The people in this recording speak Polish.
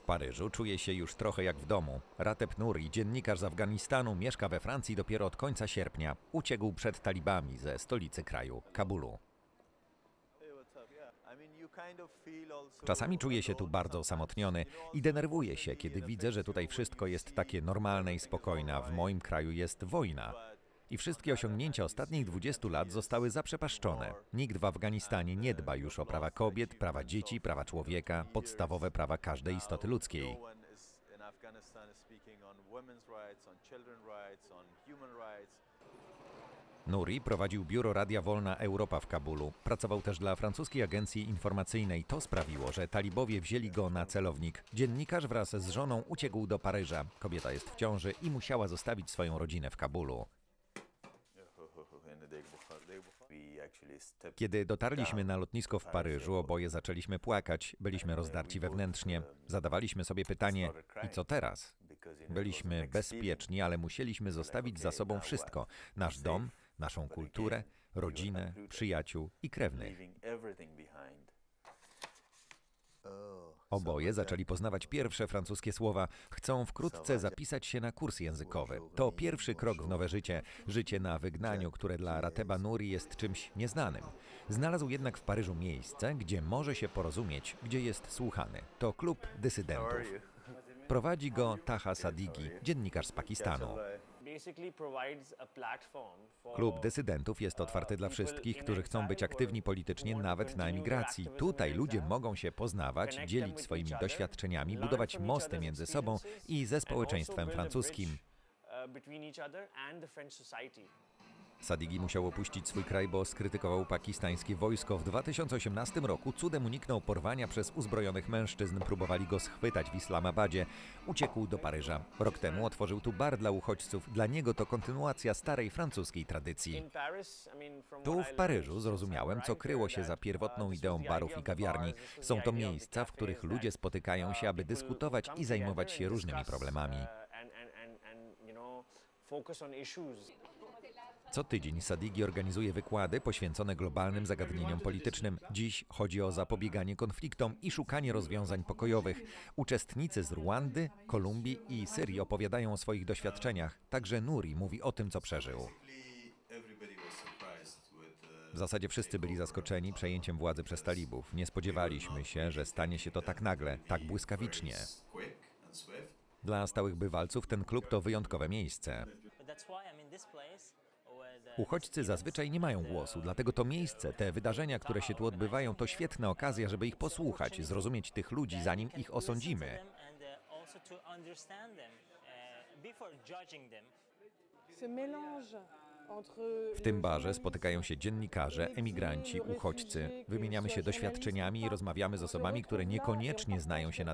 W Paryżu czuje się już trochę jak w domu. Ratep Nuri, dziennikarz z Afganistanu, mieszka we Francji dopiero od końca sierpnia. Uciekł przed talibami ze stolicy kraju, Kabulu. Czasami czuję się tu bardzo osamotniony i denerwuję się, kiedy widzę, że tutaj wszystko jest takie normalne i spokojne, w moim kraju jest wojna. I wszystkie osiągnięcia ostatnich 20 lat zostały zaprzepaszczone. Nikt w Afganistanie nie dba już o prawa kobiet, prawa dzieci, prawa człowieka, podstawowe prawa każdej istoty ludzkiej. Nuri prowadził biuro Radia Wolna Europa w Kabulu. Pracował też dla francuskiej agencji informacyjnej. To sprawiło, że talibowie wzięli go na celownik. Dziennikarz wraz z żoną uciekł do Paryża. Kobieta jest w ciąży i musiała zostawić swoją rodzinę w Kabulu. Kiedy dotarliśmy na lotnisko w Paryżu, oboje zaczęliśmy płakać, byliśmy rozdarci wewnętrznie. Zadawaliśmy sobie pytanie, i co teraz? Byliśmy bezpieczni, ale musieliśmy zostawić za sobą wszystko: nasz dom, naszą kulturę, rodzinę, przyjaciół i krewnych. Oboje zaczęli poznawać pierwsze francuskie słowa. Chcą wkrótce zapisać się na kurs językowy. To pierwszy krok w nowe życie. Życie na wygnaniu, które dla Rateba Nuri jest czymś nieznanym. Znalazł jednak w Paryżu miejsce, gdzie może się porozumieć, gdzie jest słuchany. To klub dysydentów. Prowadzi go Taha Sadigi, dziennikarz z Pakistanu. Klub dysydentów jest otwarty dla wszystkich, którzy chcą być aktywni politycznie nawet na emigracji. Tutaj ludzie mogą się poznawać, dzielić swoimi doświadczeniami, budować mosty między sobą i ze społeczeństwem francuskim. Sadigi musiał opuścić swój kraj, bo skrytykował pakistańskie wojsko. W 2018 roku cudem uniknął porwania przez uzbrojonych mężczyzn. Próbowali go schwytać w Islamabadzie. Uciekł do Paryża. Rok temu otworzył tu bar dla uchodźców. Dla niego to kontynuacja starej francuskiej tradycji. Tu w Paryżu zrozumiałem, co kryło się za pierwotną ideą barów i kawiarni. Są to miejsca, w których ludzie spotykają się, aby dyskutować i zajmować się różnymi problemami. Co tydzień Sadigi organizuje wykłady poświęcone globalnym zagadnieniom politycznym. Dziś chodzi o zapobieganie konfliktom i szukanie rozwiązań pokojowych. Uczestnicy z Rwandy, Kolumbii i Syrii opowiadają o swoich doświadczeniach. Także Nuri mówi o tym, co przeżył. W zasadzie wszyscy byli zaskoczeni przejęciem władzy przez talibów. Nie spodziewaliśmy się, że stanie się to tak nagle, tak błyskawicznie. Dla stałych bywalców ten klub to wyjątkowe miejsce. Uchodźcy zazwyczaj nie mają głosu, dlatego to miejsce, te wydarzenia, które się tu odbywają, to świetna okazja, żeby ich posłuchać, zrozumieć tych ludzi, zanim ich osądzimy. W tym barze spotykają się dziennikarze, emigranci, uchodźcy. Wymieniamy się doświadczeniami i rozmawiamy z osobami, które niekoniecznie znają się na